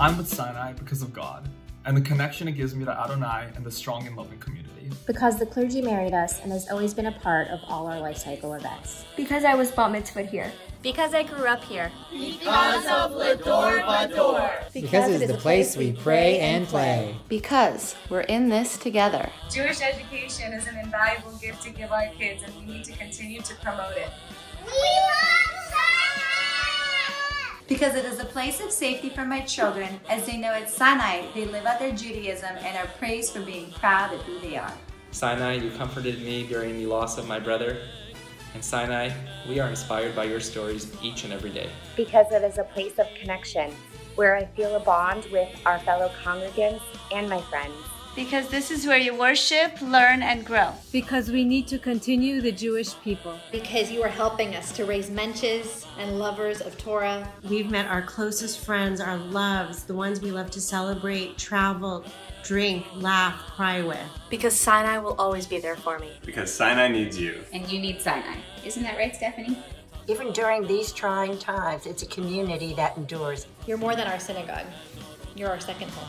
I'm with Sinai because of God and the connection it gives me to Adonai and the strong and loving community. Because the clergy married us and has always been a part of all our life cycle events. Because I was bat mitzvahed here. Because I grew up here. Because of Lador Vador. Because, because it is the place we pray and play. Because we're in this together. Jewish education is an invaluable gift to give our kids and we need to continue to promote it. We love because it is a place of safety for my children as they know at Sinai they live out their Judaism and are praised for being proud of who they are. Sinai, you comforted me during the loss of my brother. And Sinai, we are inspired by your stories each and every day. Because it is a place of connection where I feel a bond with our fellow congregants and my friends. Because this is where you worship, learn, and grow. Because we need to continue the Jewish people. Because you are helping us to raise mensches and lovers of Torah. We've met our closest friends, our loves, the ones we love to celebrate, travel, drink, laugh, cry with. Because Sinai will always be there for me. Because Sinai needs you. And you need Sinai. Isn't that right, Stephanie? Even during these trying times, it's a community that endures. You're more than our synagogue. You're our second home.